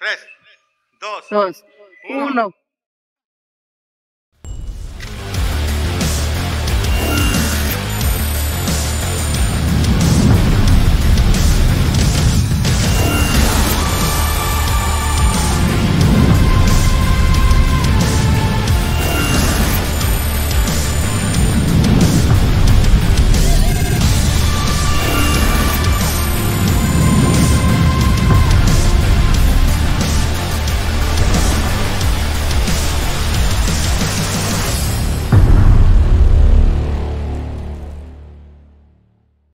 3, 2, Dos, 1. uno.